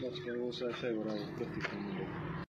Dlaczego muszę przebrał, to tylko mówię.